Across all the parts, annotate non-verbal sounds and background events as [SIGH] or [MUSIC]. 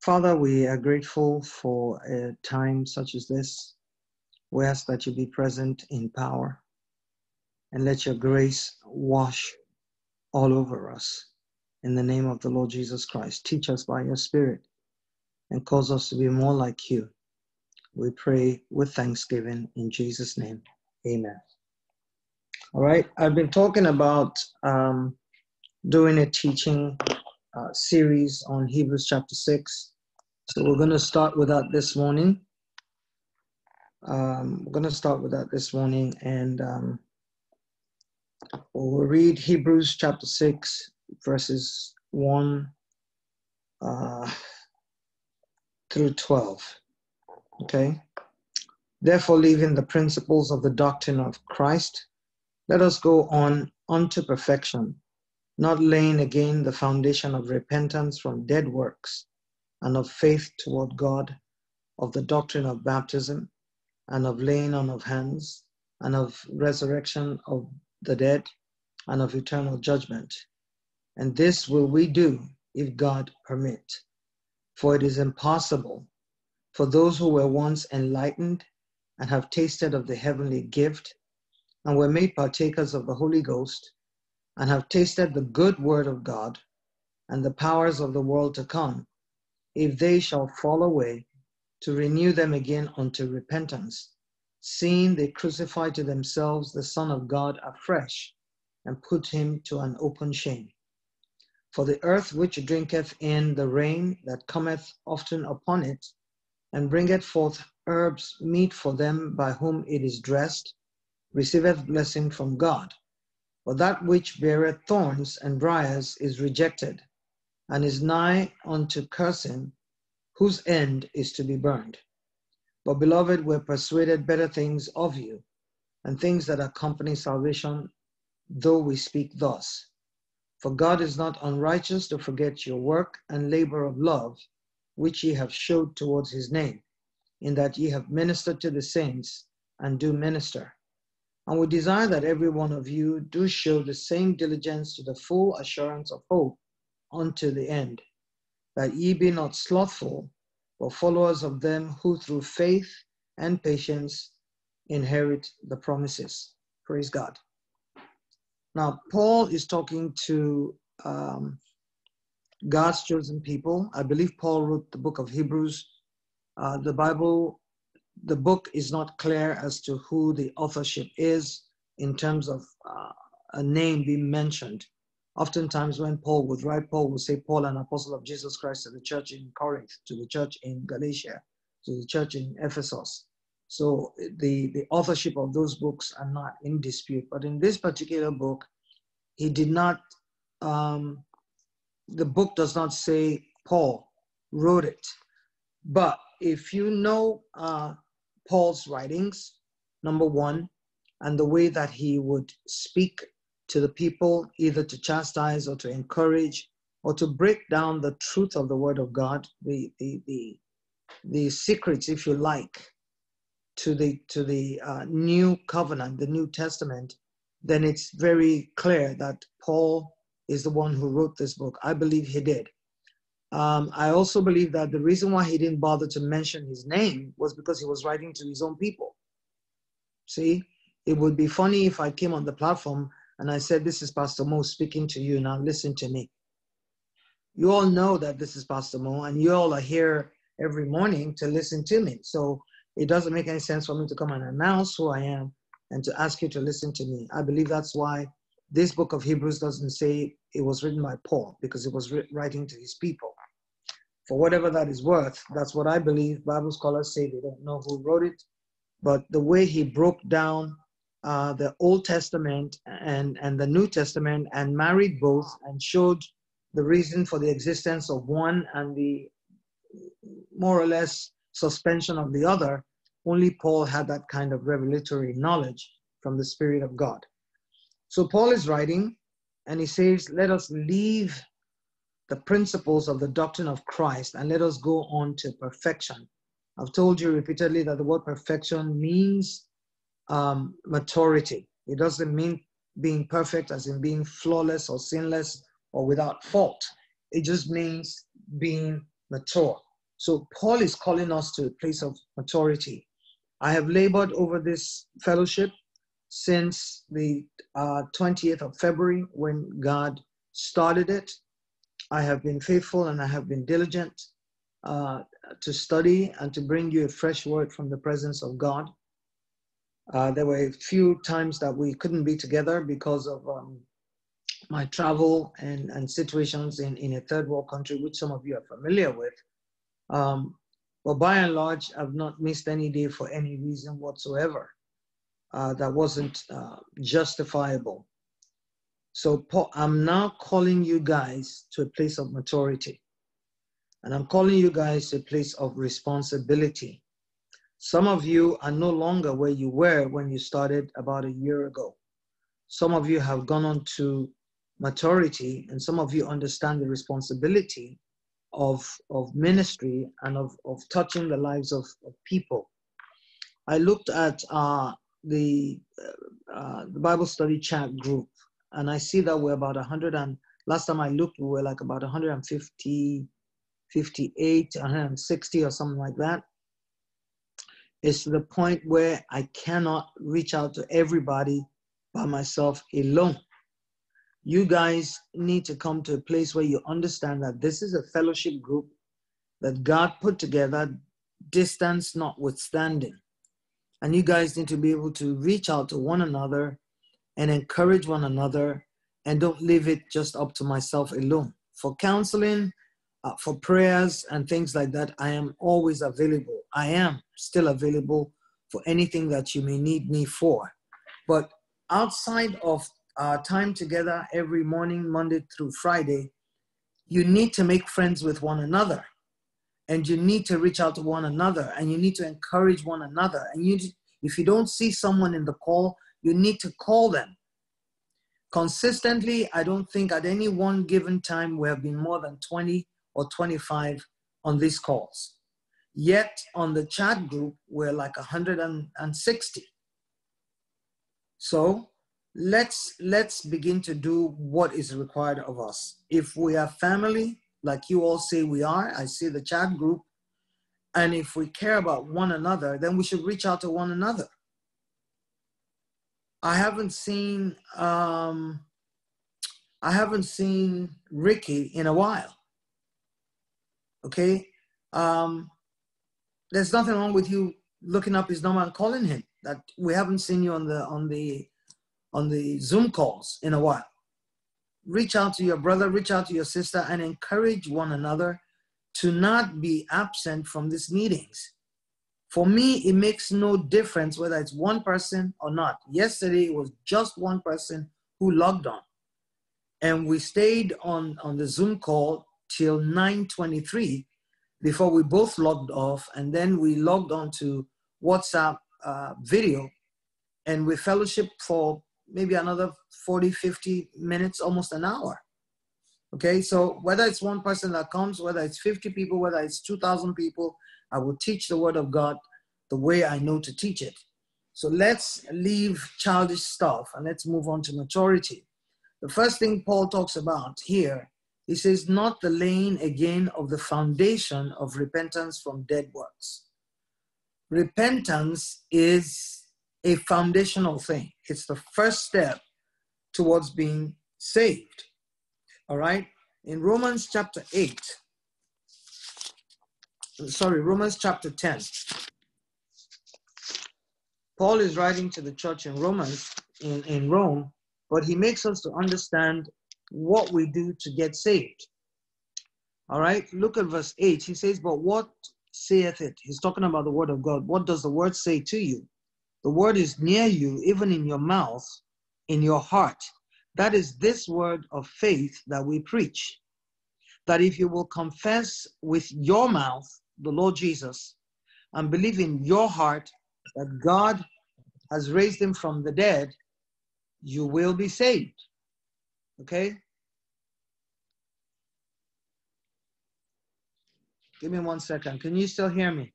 Father, we are grateful for a time such as this. We ask that you be present in power and let your grace wash all over us. In the name of the Lord Jesus Christ, teach us by your Spirit and cause us to be more like you. We pray with thanksgiving in Jesus' name. Amen. All right, I've been talking about um, doing a teaching uh, series on Hebrews chapter 6. So we're going to start with that this morning. Um, we're going to start with that this morning and um, we'll read Hebrews chapter 6, verses 1 uh, through 12. Okay? Therefore, leaving the principles of the doctrine of Christ, let us go on unto perfection not laying again the foundation of repentance from dead works and of faith toward God, of the doctrine of baptism, and of laying on of hands, and of resurrection of the dead, and of eternal judgment. And this will we do if God permit. For it is impossible for those who were once enlightened and have tasted of the heavenly gift and were made partakers of the Holy Ghost and have tasted the good word of God and the powers of the world to come, if they shall fall away, to renew them again unto repentance, seeing they crucify to themselves the Son of God afresh, and put him to an open shame. For the earth which drinketh in the rain that cometh often upon it, and bringeth forth herbs meet for them by whom it is dressed, receiveth blessing from God. For that which beareth thorns and briars is rejected, and is nigh unto cursing, whose end is to be burned. But beloved, we're persuaded better things of you, and things that accompany salvation, though we speak thus. For God is not unrighteous to forget your work and labor of love, which ye have showed towards his name, in that ye have ministered to the saints and do minister. And we desire that every one of you do show the same diligence to the full assurance of hope unto the end, that ye be not slothful, but followers of them who through faith and patience inherit the promises. Praise God. Now, Paul is talking to um, God's chosen people. I believe Paul wrote the book of Hebrews. Uh, the Bible the book is not clear as to who the authorship is in terms of uh, a name being mentioned. Oftentimes, when Paul would write, Paul would say, Paul, an apostle of Jesus Christ to the church in Corinth, to the church in Galatia, to the church in Ephesus. So the, the authorship of those books are not in dispute. But in this particular book, he did not, um, the book does not say Paul wrote it. But if you know uh, Paul's writings, number one, and the way that he would speak to the people, either to chastise or to encourage or to break down the truth of the word of God, the, the, the, the secrets, if you like, to the, to the uh, new covenant, the New Testament, then it's very clear that Paul is the one who wrote this book. I believe he did. Um, I also believe that the reason why he didn't bother to mention his name was because he was writing to his own people. See, it would be funny if I came on the platform and I said, This is Pastor Mo speaking to you, now listen to me. You all know that this is Pastor Mo, and you all are here every morning to listen to me. So it doesn't make any sense for me to come and announce who I am and to ask you to listen to me. I believe that's why this book of Hebrews doesn't say it was written by Paul, because it was writing to his people for whatever that is worth. That's what I believe. Bible scholars say they don't know who wrote it, but the way he broke down uh, the Old Testament and, and the New Testament and married both and showed the reason for the existence of one and the more or less suspension of the other, only Paul had that kind of revelatory knowledge from the Spirit of God. So Paul is writing and he says, Let us leave the principles of the doctrine of Christ and let us go on to perfection. I've told you repeatedly that the word perfection means um, maturity. It doesn't mean being perfect as in being flawless or sinless or without fault. It just means being mature. So Paul is calling us to a place of maturity. I have labored over this fellowship since the uh, 20th of February when God started it. I have been faithful and I have been diligent uh, to study and to bring you a fresh word from the presence of God. Uh, there were a few times that we couldn't be together because of um, my travel and, and situations in, in a third world country, which some of you are familiar with. Um, but by and large, I've not missed any day for any reason whatsoever uh, that wasn't uh, justifiable. So Paul, I'm now calling you guys to a place of maturity. And I'm calling you guys to a place of responsibility. Some of you are no longer where you were when you started about a year ago. Some of you have gone on to maturity, and some of you understand the responsibility of, of ministry and of, of touching the lives of, of people. I looked at uh, the, uh, uh, the Bible study chat group, and I see that we're about 100 and last time I looked, we were like about 150, 58, 160 or something like that. It's to the point where I cannot reach out to everybody by myself alone. You guys need to come to a place where you understand that this is a fellowship group that God put together, distance notwithstanding. And you guys need to be able to reach out to one another and encourage one another and don't leave it just up to myself alone. For counseling, uh, for prayers and things like that, I am always available. I am still available for anything that you may need me for. But outside of our time together every morning, Monday through Friday, you need to make friends with one another and you need to reach out to one another and you need to encourage one another and you if you don't see someone in the call you need to call them consistently i don't think at any one given time we have been more than 20 or 25 on these calls yet on the chat group we're like 160 so let's let's begin to do what is required of us if we are family like you all say we are. I see the chat group. And if we care about one another, then we should reach out to one another. I haven't seen um, I haven't seen Ricky in a while. Okay, um, there's nothing wrong with you looking up his number and calling him. That we haven't seen you on the on the on the Zoom calls in a while reach out to your brother, reach out to your sister, and encourage one another to not be absent from these meetings. For me, it makes no difference whether it's one person or not. Yesterday, it was just one person who logged on. And we stayed on, on the Zoom call till 9.23 before we both logged off. And then we logged on to WhatsApp uh, video and we fellowship for maybe another 40, 50 minutes, almost an hour. Okay, so whether it's one person that comes, whether it's 50 people, whether it's 2,000 people, I will teach the word of God the way I know to teach it. So let's leave childish stuff and let's move on to maturity. The first thing Paul talks about here, he says, not the laying again of the foundation of repentance from dead works. Repentance is a foundational thing. It's the first step towards being saved. All right? In Romans chapter 8, sorry, Romans chapter 10, Paul is writing to the church in Romans, in, in Rome, but he makes us to understand what we do to get saved. All right, look at verse 8. He says, But what saith it? He's talking about the word of God. What does the word say to you? The word is near you, even in your mouth, in your heart. That is this word of faith that we preach. That if you will confess with your mouth the Lord Jesus and believe in your heart that God has raised him from the dead, you will be saved. Okay? Give me one second. Can you still hear me?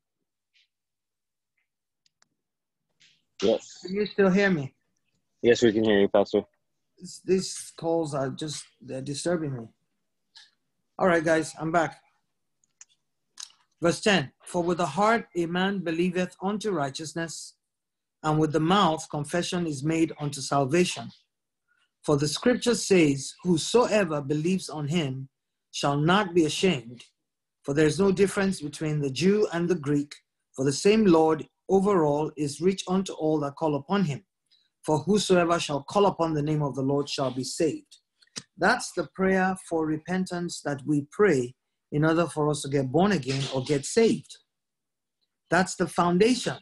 Yes. Can you still hear me? Yes, we can hear you, Pastor. This, these calls are just they're disturbing me. All right, guys, I'm back. Verse 10 For with the heart a man believeth unto righteousness, and with the mouth confession is made unto salvation. For the scripture says, Whosoever believes on him shall not be ashamed. For there is no difference between the Jew and the Greek, for the same Lord over all is rich unto all that call upon him. For whosoever shall call upon the name of the Lord shall be saved. That's the prayer for repentance that we pray in order for us to get born again or get saved. That's the foundation.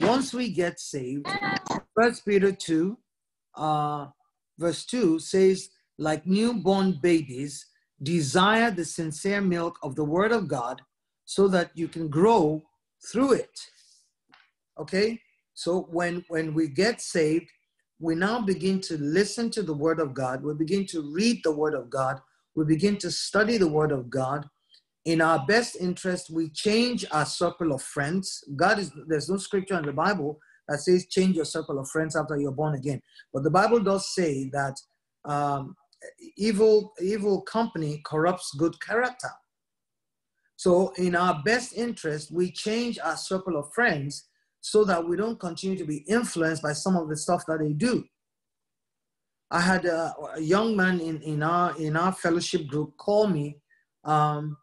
Once we get saved, First Peter 2, uh, verse 2 says, like newborn babies, desire the sincere milk of the Word of God so that you can grow through it. Okay? So when, when we get saved, we now begin to listen to the Word of God. We begin to read the Word of God. We begin to study the Word of God in our best interest, we change our circle of friends. God is there's no scripture in the Bible that says change your circle of friends after you're born again. But the Bible does say that um, evil evil company corrupts good character. So in our best interest, we change our circle of friends so that we don't continue to be influenced by some of the stuff that they do. I had a, a young man in, in our in our fellowship group call me um,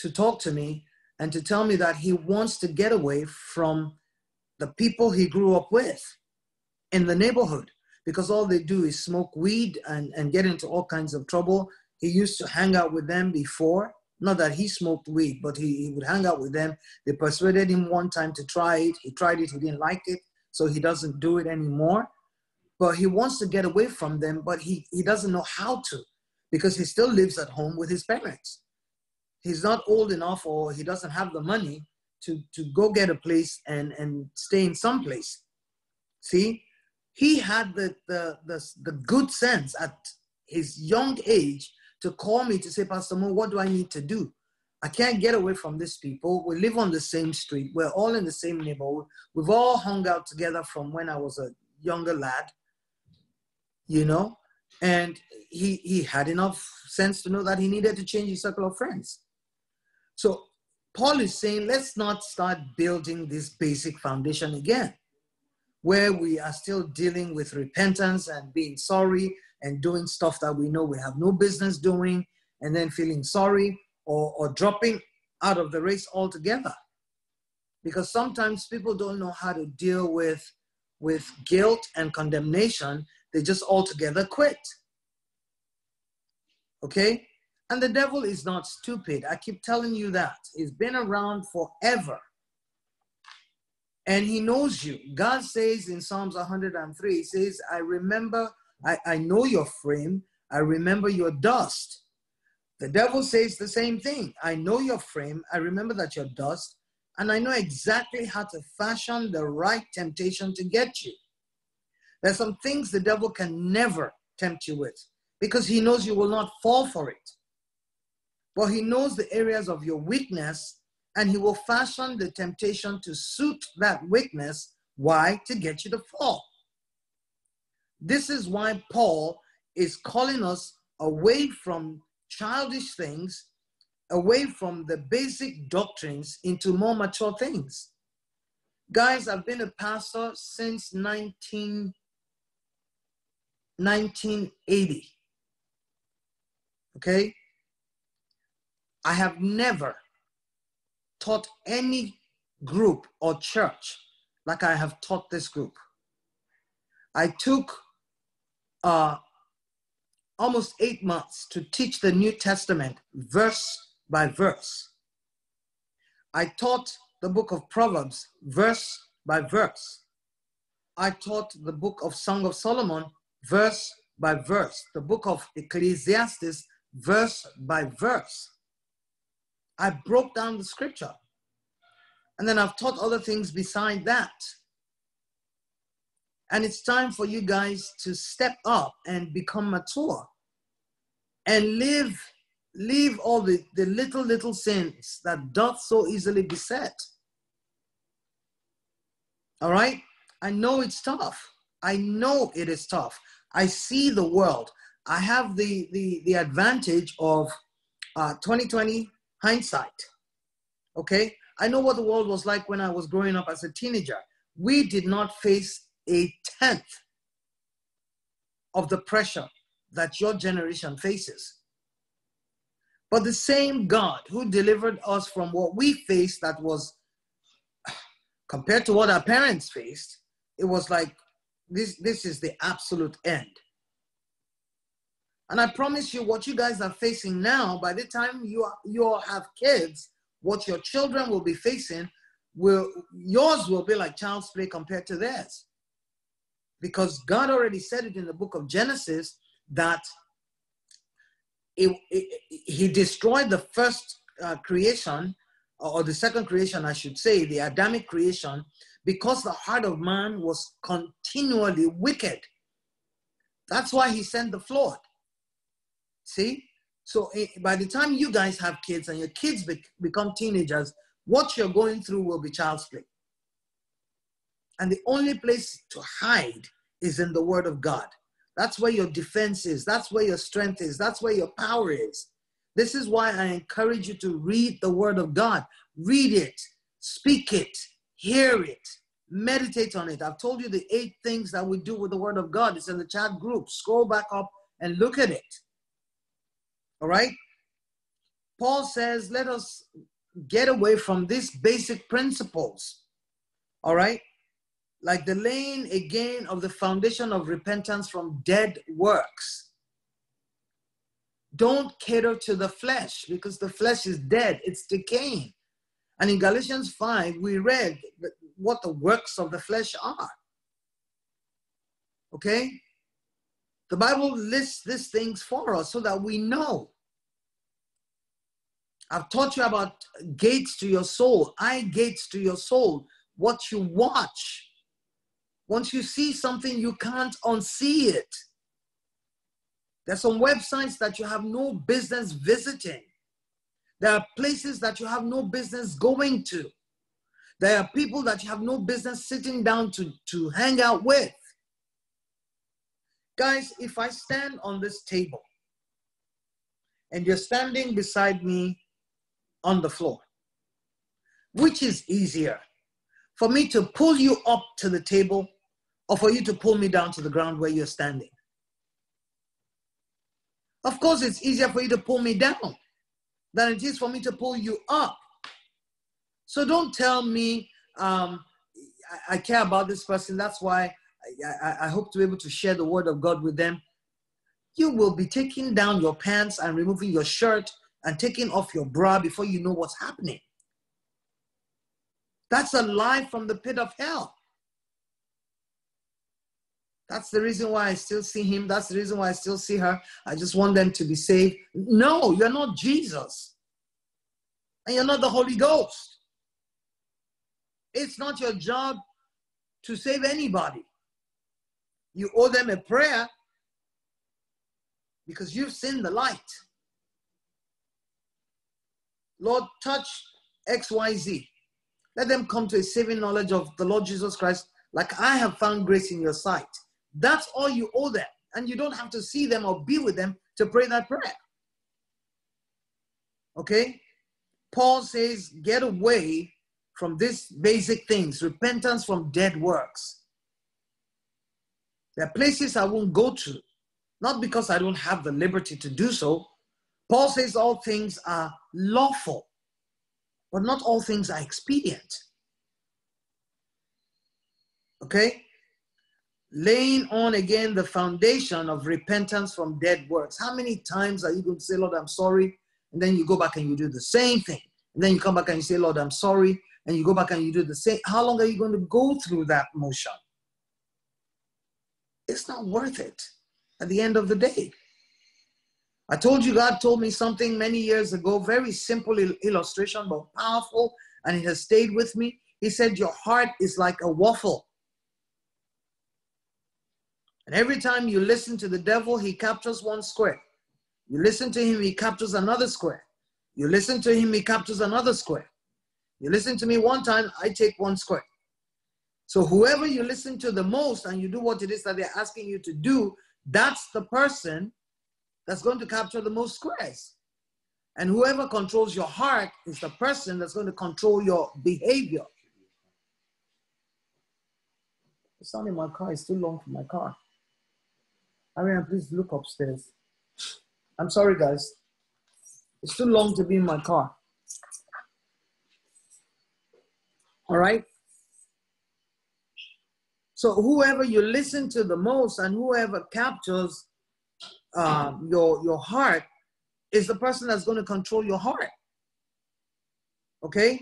to talk to me and to tell me that he wants to get away from the people he grew up with in the neighborhood because all they do is smoke weed and, and get into all kinds of trouble. He used to hang out with them before. Not that he smoked weed, but he, he would hang out with them. They persuaded him one time to try it. He tried it, he didn't like it, so he doesn't do it anymore. But he wants to get away from them, but he, he doesn't know how to because he still lives at home with his parents he's not old enough or he doesn't have the money to, to go get a place and, and stay in some place. See, he had the, the, the, the good sense at his young age to call me to say, Pastor Mo, what do I need to do? I can't get away from these people. We live on the same street. We're all in the same neighborhood. We've all hung out together from when I was a younger lad, you know? And he, he had enough sense to know that he needed to change his circle of friends. So Paul is saying, let's not start building this basic foundation again, where we are still dealing with repentance and being sorry and doing stuff that we know we have no business doing, and then feeling sorry or, or dropping out of the race altogether. Because sometimes people don't know how to deal with, with guilt and condemnation, they just altogether quit. Okay? And the devil is not stupid. I keep telling you that. He's been around forever. And he knows you. God says in Psalms 103, he says, I remember, I, I know your frame, I remember your dust. The devil says the same thing. I know your frame, I remember that you're dust, and I know exactly how to fashion the right temptation to get you. There's some things the devil can never tempt you with because he knows you will not fall for it. But he knows the areas of your weakness and he will fashion the temptation to suit that weakness. Why? To get you to fall. This is why Paul is calling us away from childish things, away from the basic doctrines into more mature things. Guys, I've been a pastor since 19, 1980. Okay? I have never taught any group or church like I have taught this group. I took uh, almost eight months to teach the New Testament verse by verse. I taught the book of Proverbs verse by verse. I taught the book of Song of Solomon verse by verse, the book of Ecclesiastes verse by verse. I broke down the scripture. And then I've taught other things beside that. And it's time for you guys to step up and become mature and live, leave all the, the little, little sins that doth so easily beset. All right? I know it's tough. I know it is tough. I see the world. I have the, the, the advantage of uh, 2020 hindsight. Okay? I know what the world was like when I was growing up as a teenager. We did not face a tenth of the pressure that your generation faces. But the same God who delivered us from what we faced, that was compared to what our parents faced, it was like this, this is the absolute end. And I promise you, what you guys are facing now, by the time you, you all have kids, what your children will be facing will yours will be like child's play compared to theirs. Because god already said it in the book of genesis that it, it, he destroyed the first uh, creation or the second creation i should say the adamic creation because the heart of man was continually wicked. That's why he sent the flood see so eh, by the time you guys have kids and your kids be- become teenagers, what you're going through will be child's play. And the only place to hide is in the Word of God. That's where your defense is. That's where your strength is. That's where your power is. This is why I encourage you to read the Word of God. Read it, speak it, hear it, meditate on it. I've told you the eight things that we do with the Word of God. It's in the chat group. Scroll back up and look at it. All right? Paul says, let us get away from these basic principles. All right? Like the laying again of the foundation of repentance from dead works. Don't cater to the flesh because the flesh is dead, it's decaying. And in Galatians 5, we read what the works of the flesh are. Okay? The Bible lists these things for us so that we know. I've taught you about gates to your soul, eye gates to your soul, what you watch. Once you see something, you can't unsee it. There's some websites that you have no business visiting. There are places that you have no business going to. There are people that you have no business sitting down to, to hang out with. Guys, if I stand on this table and you're standing beside me on the floor, which is easier for me to pull you up to the table or for you to pull me down to the ground where you're standing? Of course, it's easier for you to pull me down than it is for me to pull you up. So don't tell me um, I, I care about this person. That's why I, I, hope to be able to share the word of God with them. You will be taking down your pants and removing your shirt and taking off your bra before you know what's happening. That's a lie from the pit of hell. That's the reason why I still see him. That's the reason why I still see her. I just want them to be saved. No, you're not Jesus. And you're not the Holy Ghost. It's not your job to save anybody you owe them a prayer because you've seen the light. Lord, touch XYZ. Let them come to a saving knowledge of the Lord Jesus Christ, like I have found grace in your sight. That's all you owe them. And you don't have to see them or be with them to pray that prayer. Okay? Paul says, get away from these basic things repentance from dead works there are places I won't go to, not because I don't have the liberty to do so. Paul says all things are lawful, but not all things are expedient. Okay? Laying on again the foundation of repentance from dead works. How many times are you going to say, Lord, I'm sorry? And then you go back and you do the same thing. And then you come back and you say, Lord, I'm sorry. And you go back and you do the same. How long are you going to go through that motion? It's not worth it at the end of the day. I told you God told me something many years ago, very simple illustration, but powerful, and it has stayed with me. He said, Your heart is like a waffle. And every time you listen to the devil, he captures one square. You listen to him, he captures another square. You listen to him, he captures another square. You listen to me one time, I take one square. So whoever you listen to the most and you do what it is that they're asking you to do, that's the person that's going to capture the most squares. And whoever controls your heart is the person that's going to control your behavior. The sound in my car is too long for my car. Ariane, please look upstairs. I'm sorry, guys. It's too long to be in my car. All right? So whoever you listen to the most and whoever captures uh, your your heart is the person that's going to control your heart. Okay?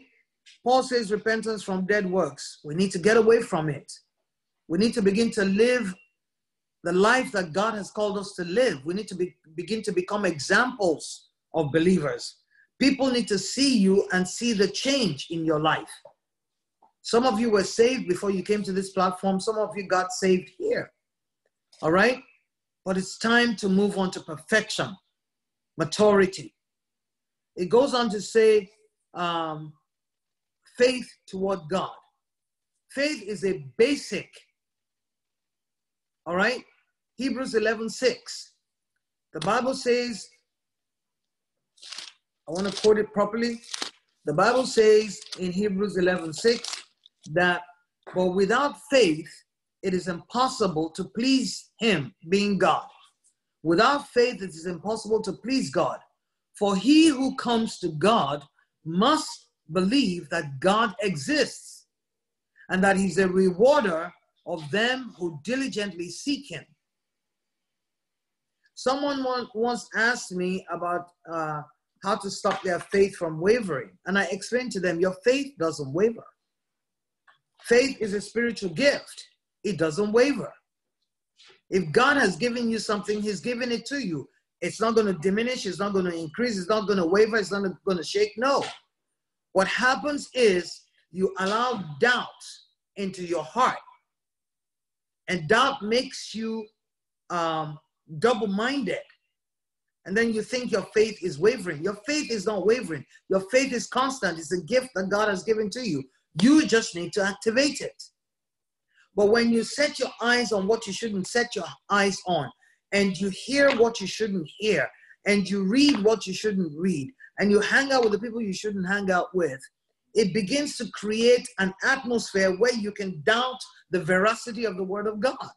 Paul says repentance from dead works. We need to get away from it. We need to begin to live the life that God has called us to live. We need to be, begin to become examples of believers. People need to see you and see the change in your life. Some of you were saved before you came to this platform. Some of you got saved here. All right? But it's time to move on to perfection, maturity. It goes on to say um, faith toward God. Faith is a basic, all right? Hebrews 11 6. The Bible says, I want to quote it properly. The Bible says in Hebrews 11 6, that but without faith it is impossible to please him being god. Without faith it is impossible to please god. For he who comes to god must believe that god exists and that he's a rewarder of them who diligently seek him. Someone once asked me about uh, how to stop their faith from wavering and i explained to them your faith doesn't waver Faith is a spiritual gift, it doesn't waver. If God has given you something, He's given it to you. It's not going to diminish, it's not going to increase, it's not going to waver, it's not going to shake. No. What happens is you allow doubt into your heart, and doubt makes you um, double minded. And then you think your faith is wavering. Your faith is not wavering. Your faith is constant. It's a gift that God has given to you. You just need to activate it. But when you set your eyes on what you shouldn't set your eyes on, and you hear what you shouldn't hear, and you read what you shouldn't read, and you hang out with the people you shouldn't hang out with, it begins to create an atmosphere where you can doubt the veracity of the Word of God.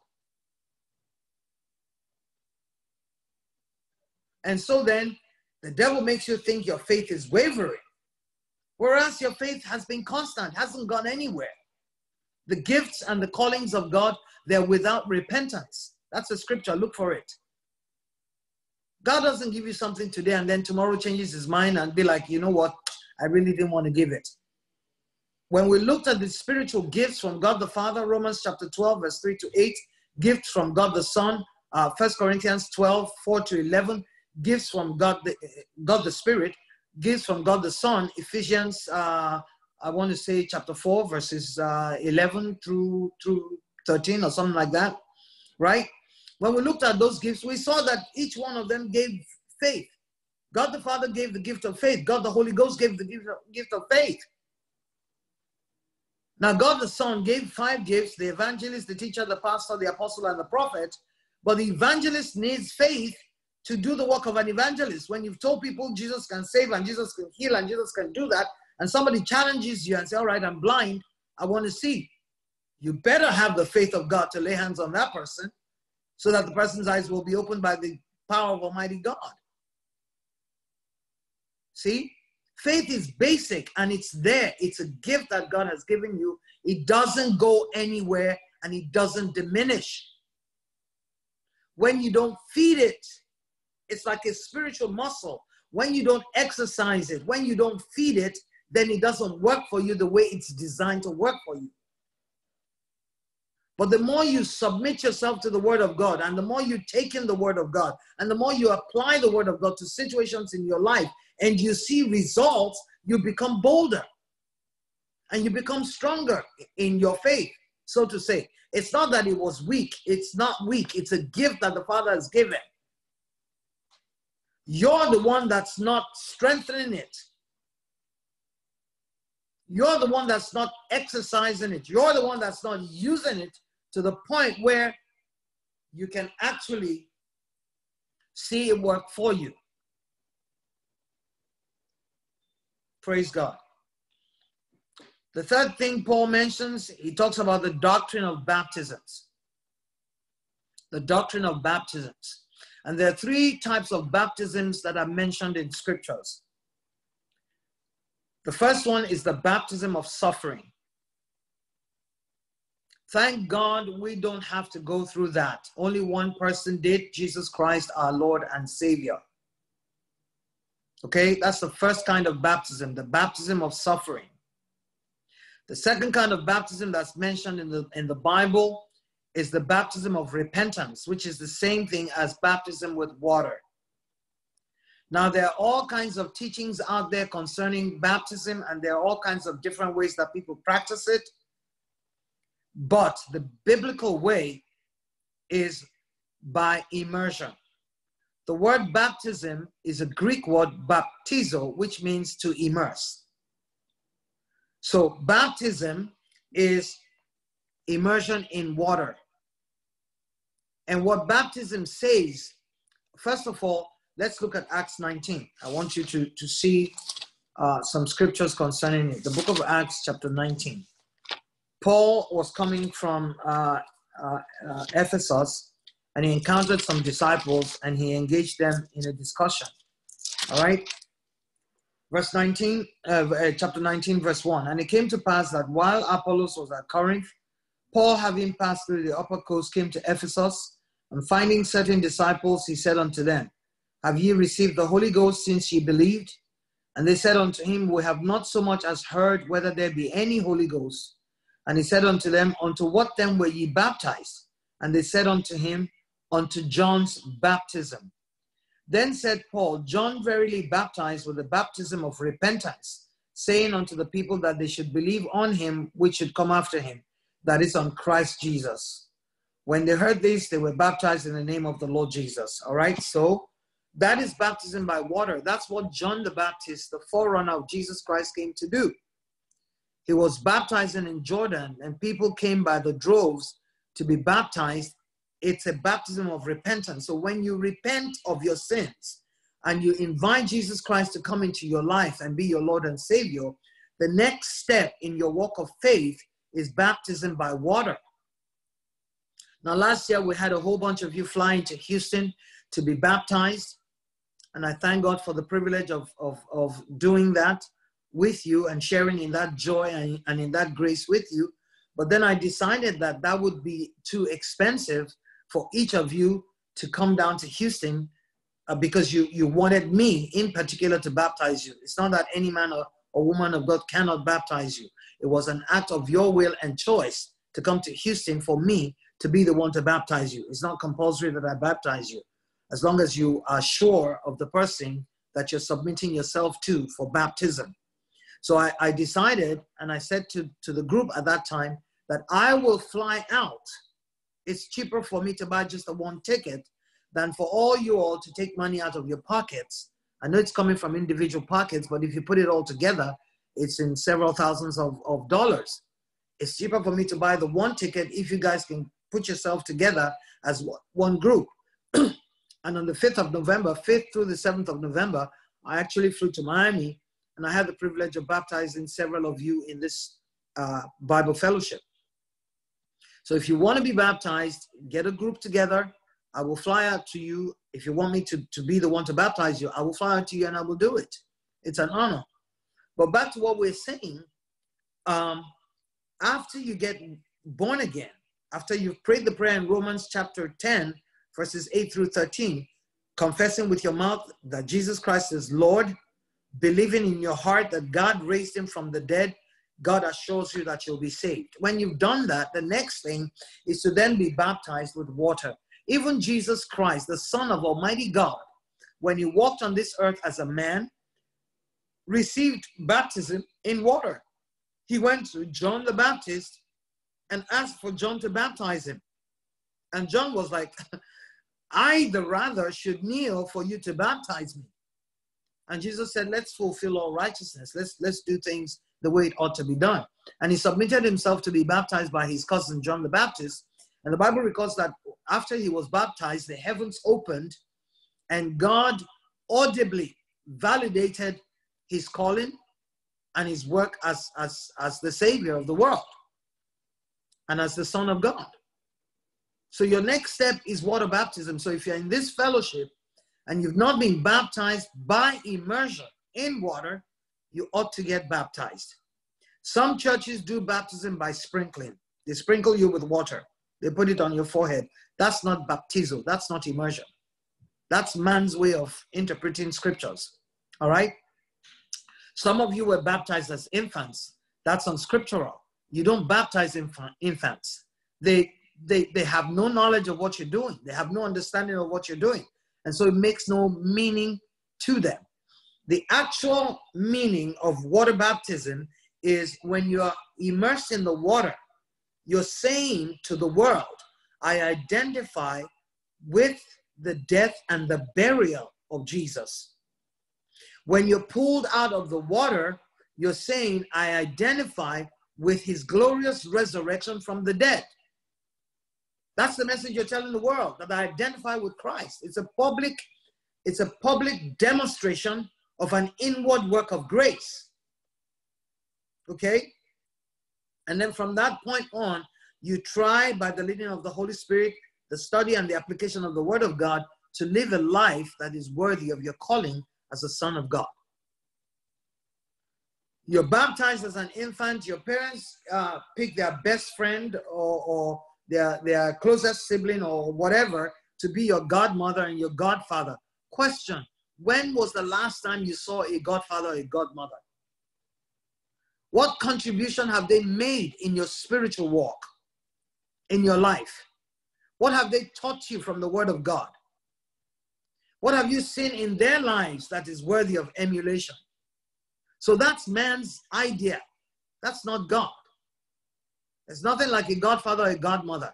And so then the devil makes you think your faith is wavering. Whereas your faith has been constant, hasn't gone anywhere. The gifts and the callings of God, they're without repentance. That's the scripture. Look for it. God doesn't give you something today and then tomorrow changes his mind and be like, you know what? I really didn't want to give it. When we looked at the spiritual gifts from God the Father, Romans chapter 12, verse 3 to 8, gifts from God the Son, uh, 1 Corinthians 12, 4 to 11, gifts from God the, God the Spirit, gifts from God the Son, Ephesians, uh, I want to say chapter 4, verses uh, 11 through, through 13 or something like that, right? When we looked at those gifts, we saw that each one of them gave faith. God the Father gave the gift of faith. God the Holy Ghost gave the gift of, gift of faith. Now, God the Son gave five gifts the evangelist, the teacher, the pastor, the apostle, and the prophet. But the evangelist needs faith to do the work of an evangelist. When you've told people Jesus can save and Jesus can heal and Jesus can do that, and somebody challenges you and say, All right, I'm blind, I want to see. You better have the faith of God to lay hands on that person so that the person's eyes will be opened by the power of Almighty God. See? Faith is basic and it's there. It's a gift that God has given you. It doesn't go anywhere and it doesn't diminish. When you don't feed it, it's like a spiritual muscle. When you don't exercise it, when you don't feed it, then it doesn't work for you the way it's designed to work for you. But the more you submit yourself to the Word of God, and the more you take in the Word of God, and the more you apply the Word of God to situations in your life, and you see results, you become bolder and you become stronger in your faith, so to say. It's not that it was weak, it's not weak, it's a gift that the Father has given. You're the one that's not strengthening it. You're the one that's not exercising it. You're the one that's not using it to the point where you can actually see it work for you. Praise God. The third thing Paul mentions, he talks about the doctrine of baptisms. The doctrine of baptisms. And there are three types of baptisms that are mentioned in scriptures. The first one is the baptism of suffering. Thank God we don't have to go through that. Only one person did Jesus Christ, our Lord and Savior. Okay, that's the first kind of baptism, the baptism of suffering. The second kind of baptism that's mentioned in the, in the Bible is the baptism of repentance, which is the same thing as baptism with water. Now, there are all kinds of teachings out there concerning baptism, and there are all kinds of different ways that people practice it. But the biblical way is by immersion. The word baptism is a Greek word baptizo, which means to immerse. So, baptism is immersion in water. And what baptism says, first of all, let's look at Acts 19. I want you to, to see uh, some scriptures concerning it. The book of Acts, chapter 19. Paul was coming from uh, uh, uh Ephesus and he encountered some disciples and he engaged them in a discussion. All right. Verse 19, uh, uh, chapter 19, verse 1. And it came to pass that while Apollos was at Corinth, Paul, having passed through the upper coast, came to Ephesus, and finding certain disciples, he said unto them, Have ye received the Holy Ghost since ye believed? And they said unto him, We have not so much as heard whether there be any Holy Ghost. And he said unto them, Unto what then were ye baptized? And they said unto him, unto John's baptism. Then said Paul, John verily baptized with the baptism of repentance, saying unto the people that they should believe on him which should come after him, that is on Christ Jesus. When they heard this, they were baptized in the name of the Lord Jesus. All right, so that is baptism by water. That's what John the Baptist, the forerunner of Jesus Christ, came to do. He was baptizing in Jordan, and people came by the droves to be baptized it's a baptism of repentance. So when you repent of your sins and you invite Jesus Christ to come into your life and be your Lord and Savior, the next step in your walk of faith is baptism by water. Now, last year we had a whole bunch of you flying to Houston to be baptized. And I thank God for the privilege of, of, of doing that with you and sharing in that joy and, and in that grace with you. But then I decided that that would be too expensive for each of you to come down to Houston uh, because you, you wanted me in particular to baptize you. It's not that any man or, or woman of God cannot baptize you. It was an act of your will and choice to come to Houston for me to be the one to baptize you. It's not compulsory that I baptize you. As long as you are sure of the person that you're submitting yourself to for baptism. So I, I decided and I said to, to the group at that time that I will fly out it's cheaper for me to buy just a one ticket than for all you all to take money out of your pockets. I know it's coming from individual pockets, but if you put it all together, it's in several thousands of, of dollars. It's cheaper for me to buy the one ticket if you guys can put yourself together as one group. [CLEARS THROAT] and on the 5th of November, 5th through the 7th of November, I actually flew to Miami and I had the privilege of baptizing several of you in this uh, Bible fellowship. So if you want to be baptized, get a group together. I will fly out to you. If you want me to, to be the one to baptize you, I will fly out to you and I will do it. It's an honor. But back to what we're saying, um, after you get born again, after you've prayed the prayer in Romans chapter 10, verses 8 through 13, confessing with your mouth that Jesus Christ is Lord, believing in your heart that God raised him from the dead, God assures you that you'll be saved. When you've done that, the next thing is to then be baptized with water. Even Jesus Christ, the Son of Almighty God, when he walked on this earth as a man, received baptism in water. He went to John the Baptist and asked for John to baptize him. And John was like, [LAUGHS] I, the rather, should kneel for you to baptize me. And Jesus said, Let's fulfill all righteousness. Let's, let's do things the way it ought to be done. And he submitted himself to be baptized by his cousin John the Baptist. And the Bible records that after he was baptized, the heavens opened and God audibly validated his calling and his work as, as, as the savior of the world and as the son of God. So your next step is water baptism. So if you're in this fellowship and you've not been baptized by immersion in water, you ought to get baptized. Some churches do baptism by sprinkling. They sprinkle you with water. They put it on your forehead. That's not baptizo. That's not immersion. That's man's way of interpreting scriptures. All right? Some of you were baptized as infants. That's unscriptural. You don't baptize infant, infants. They, they, they have no knowledge of what you're doing. They have no understanding of what you're doing. And so it makes no meaning to them. The actual meaning of water baptism is when you're immersed in the water, you're saying to the world, I identify with the death and the burial of Jesus. When you're pulled out of the water, you're saying, I identify with his glorious resurrection from the dead. That's the message you're telling the world that I identify with Christ. It's a public, it's a public demonstration of an inward work of grace. Okay? And then from that point on, you try by the leading of the Holy Spirit, the study and the application of the Word of God to live a life that is worthy of your calling as a son of God. You're baptized as an infant, your parents uh, pick their best friend or, or their, their closest sibling or whatever to be your godmother and your godfather. Question When was the last time you saw a godfather or a godmother? What contribution have they made in your spiritual walk, in your life? What have they taught you from the Word of God? What have you seen in their lives that is worthy of emulation? So that's man's idea. That's not God. There's nothing like a godfather or a godmother.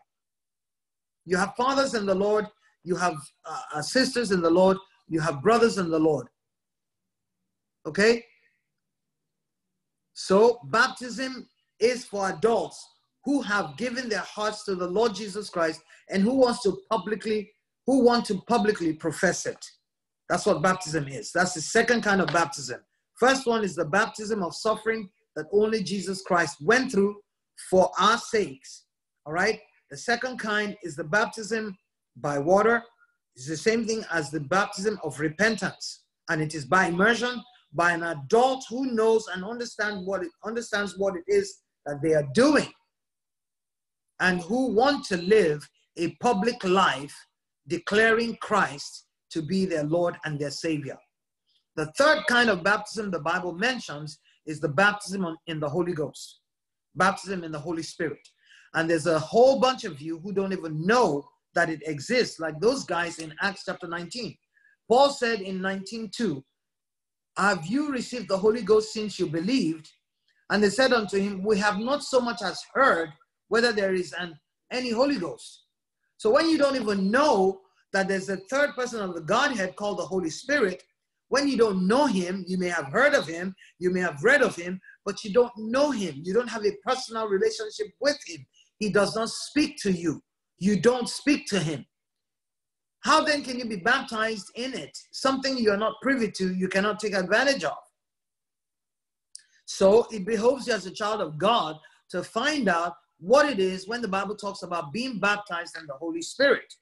You have fathers in the Lord, you have uh, uh sisters in the Lord, you have brothers in the Lord. Okay? So, baptism is for adults who have given their hearts to the Lord Jesus Christ and who wants to publicly who want to publicly profess it. That's what baptism is. That's the second kind of baptism. First one is the baptism of suffering that only Jesus Christ went through for our sakes. All right? The second kind is the baptism by water. It's the same thing as the baptism of repentance. And it is by immersion by an adult who knows and understand what it, understands what it is that they are doing and who want to live a public life declaring Christ to be their Lord and their Savior. The third kind of baptism the Bible mentions is the baptism in the Holy Ghost, baptism in the Holy Spirit. And there's a whole bunch of you who don't even know that it exists, like those guys in Acts chapter 19. Paul said in 19:2, have you received the Holy Ghost since you believed? And they said unto him, We have not so much as heard whether there is an any Holy Ghost. So when you don't even know that there's a third person of the Godhead called the Holy Spirit, when you don't know him, you may have heard of him, you may have read of him, but you don't know him. You don't have a personal relationship with him. He does not speak to you. You don't speak to him. How then can you be baptized in it? Something you are not privy to, you cannot take advantage of. So it behoves you as a child of God to find out what it is when the Bible talks about being baptized in the Holy Spirit.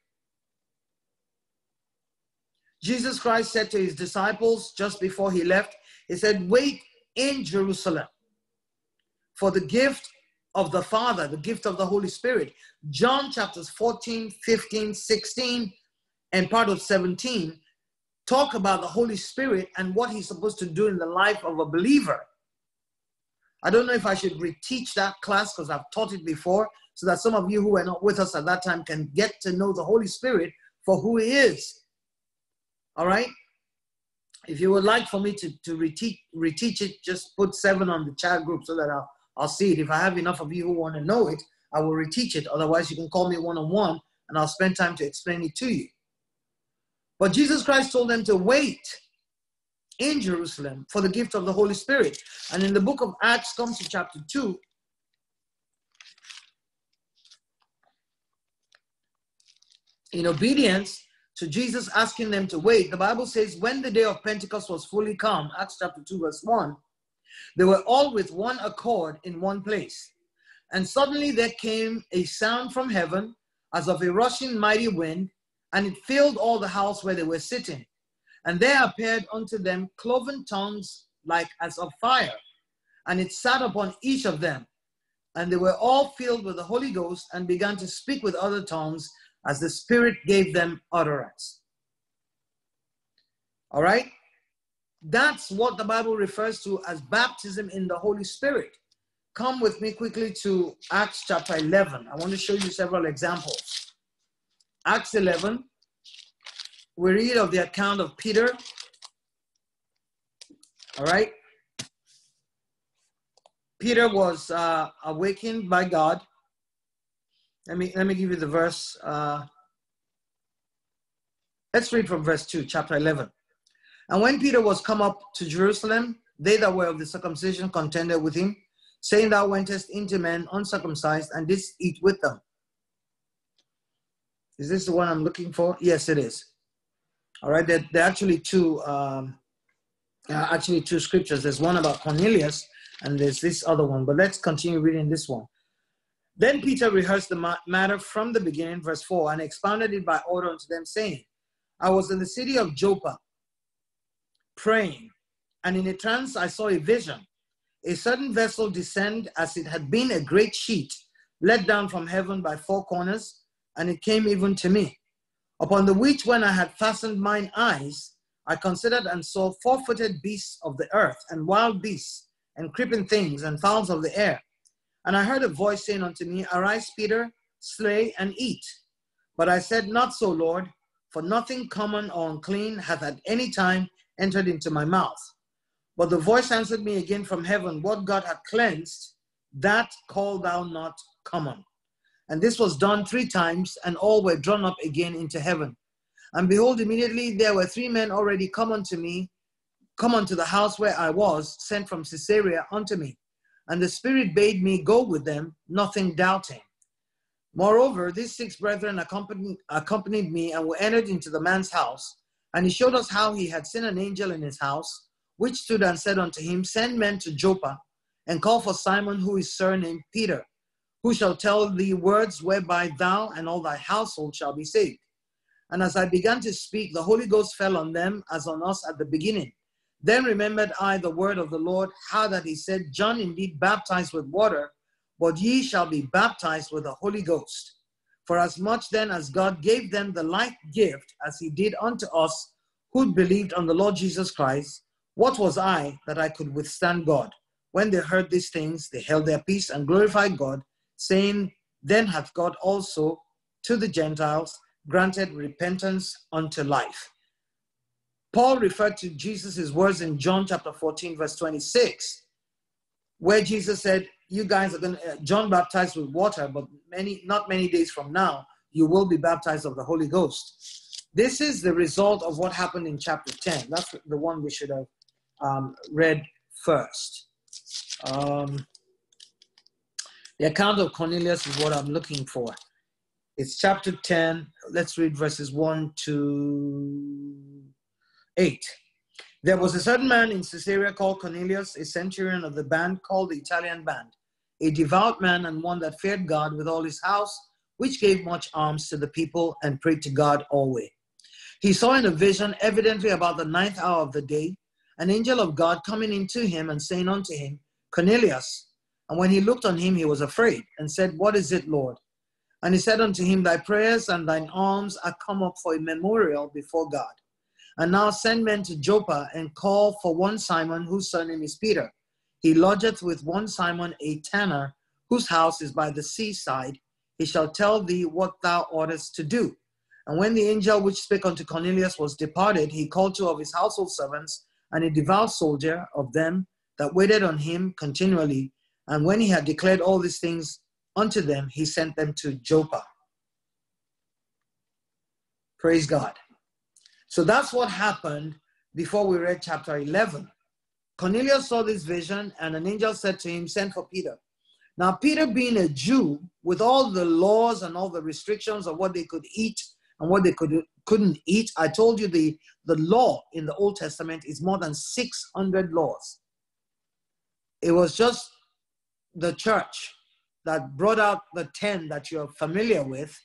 Jesus Christ said to his disciples just before he left, He said, Wait in Jerusalem for the gift of the Father, the gift of the Holy Spirit. John chapters 14, 15, 16, and part of 17 talk about the Holy Spirit and what He's supposed to do in the life of a believer. I don't know if I should reteach that class because I've taught it before, so that some of you who were not with us at that time can get to know the Holy Spirit for who He is. All right? If you would like for me to, to reteach, reteach it, just put seven on the chat group so that I'll, I'll see it. If I have enough of you who want to know it, I will reteach it. Otherwise, you can call me one on one and I'll spend time to explain it to you. But Jesus Christ told them to wait in Jerusalem for the gift of the Holy Spirit. And in the book of Acts, comes to chapter 2. In obedience to Jesus asking them to wait, the Bible says, when the day of Pentecost was fully come, Acts chapter 2, verse 1, They were all with one accord in one place. And suddenly there came a sound from heaven as of a rushing mighty wind, and it filled all the house where they were sitting. And there appeared unto them cloven tongues like as of fire, and it sat upon each of them. And they were all filled with the Holy Ghost and began to speak with other tongues as the Spirit gave them utterance. All right? That's what the Bible refers to as baptism in the Holy Spirit. Come with me quickly to Acts chapter 11. I want to show you several examples. Acts 11, we read of the account of Peter. All right? Peter was uh, awakened by God. Let me, let me give you the verse. Uh, let's read from verse 2, chapter 11. And when Peter was come up to Jerusalem, they that were of the circumcision contended with him, saying, Thou wentest into men uncircumcised and didst eat with them. Is this the one I'm looking for? Yes, it is. All right, there, there are actually two, um, actually two scriptures. There's one about Cornelius, and there's this other one. But let's continue reading this one. Then Peter rehearsed the matter from the beginning, verse 4, and expounded it by order unto them, saying, I was in the city of Joppa praying, and in a trance I saw a vision. A certain vessel descend as it had been a great sheet, let down from heaven by four corners, and it came even to me. Upon the which, when I had fastened mine eyes, I considered and saw four footed beasts of the earth, and wild beasts, and creeping things, and fowls of the air. And I heard a voice saying unto me, Arise, Peter, slay and eat. But I said, Not so, Lord, for nothing common or unclean hath at any time entered into my mouth. But the voice answered me again from heaven, What God hath cleansed, that call thou not common. And this was done three times, and all were drawn up again into heaven. And behold, immediately there were three men already come unto me, come unto the house where I was, sent from Caesarea unto me. And the Spirit bade me go with them, nothing doubting. Moreover, these six brethren accompanied, accompanied me and were entered into the man's house. And he showed us how he had seen an angel in his house, which stood and said unto him, Send men to Joppa, and call for Simon, who is surnamed Peter who shall tell thee words whereby thou and all thy household shall be saved. And as I began to speak, the Holy Ghost fell on them as on us at the beginning. Then remembered I the word of the Lord, how that he said, John indeed baptized with water, but ye shall be baptized with the Holy Ghost. For as much then as God gave them the like gift as he did unto us who believed on the Lord Jesus Christ, what was I that I could withstand God? When they heard these things, they held their peace and glorified God saying, Then hath God also to the Gentiles granted repentance unto life. Paul referred to Jesus' words in John chapter 14, verse 26, where Jesus said, You guys are going to, uh, John baptized with water, but many, not many days from now, you will be baptized of the Holy Ghost. This is the result of what happened in chapter 10. That's the one we should have um, read first. Um, the account of Cornelius is what I'm looking for. It's chapter 10. Let's read verses 1 to 8. There was a certain man in Caesarea called Cornelius, a centurion of the band called the Italian band, a devout man and one that feared God with all his house, which gave much alms to the people and prayed to God always. He saw in a vision, evidently about the ninth hour of the day, an angel of God coming into him and saying unto him, Cornelius. And when he looked on him, he was afraid and said, What is it, Lord? And he said unto him, Thy prayers and thine alms are come up for a memorial before God. And now send men to Joppa and call for one Simon, whose surname is Peter. He lodgeth with one Simon a tanner, whose house is by the seaside. He shall tell thee what thou oughtest to do. And when the angel which spake unto Cornelius was departed, he called two of his household servants and a devout soldier of them that waited on him continually and when he had declared all these things unto them, he sent them to Joppa. Praise God. So that's what happened before we read chapter 11. Cornelius saw this vision, and an angel said to him, Send for Peter. Now, Peter, being a Jew, with all the laws and all the restrictions of what they could eat and what they could, couldn't eat, I told you the, the law in the Old Testament is more than 600 laws. it was just the church that brought out the 10 that you're familiar with,